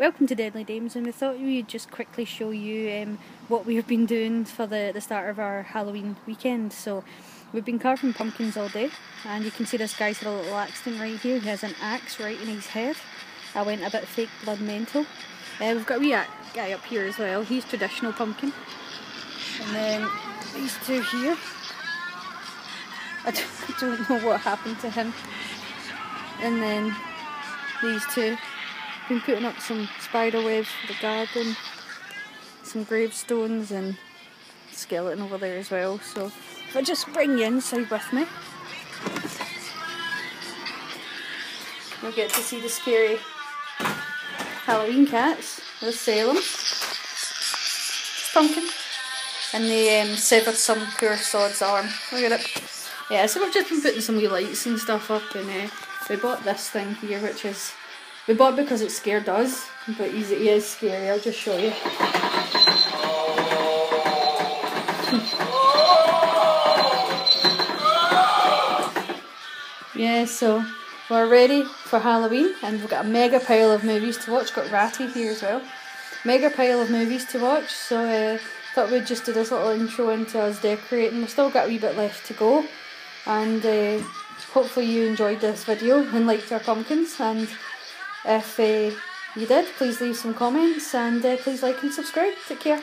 Welcome to Deadly Dames and we thought we'd just quickly show you um, what we've been doing for the, the start of our Halloween weekend. So we've been carving pumpkins all day and you can see this guy's had a little accident right here. He has an axe right in his head. I went a bit fake blood mental. Uh, we've got a wee guy up here as well. He's traditional pumpkin. And then these two here. I don't, I don't know what happened to him. And then these two been putting up some spider webs for the garden, some gravestones and skeleton over there as well. So if I just bring you inside with me, you'll get to see the scary Halloween cats. The Salem. Pumpkin. And they um, severed some poor sod's arm. Look at it. Yeah, so we've just been putting some wee lights and stuff up and uh, we bought this thing here which is we bought it because it scared us, but he's, he is scary. I'll just show you. yeah, so we're ready for Halloween and we've got a mega pile of movies to watch. Got Ratty here as well. Mega pile of movies to watch, so uh, thought we'd just do this little intro into us decorating. We've still got a wee bit left to go and uh, hopefully you enjoyed this video and liked our pumpkins and if uh, you did, please leave some comments and uh, please like and subscribe. Take care.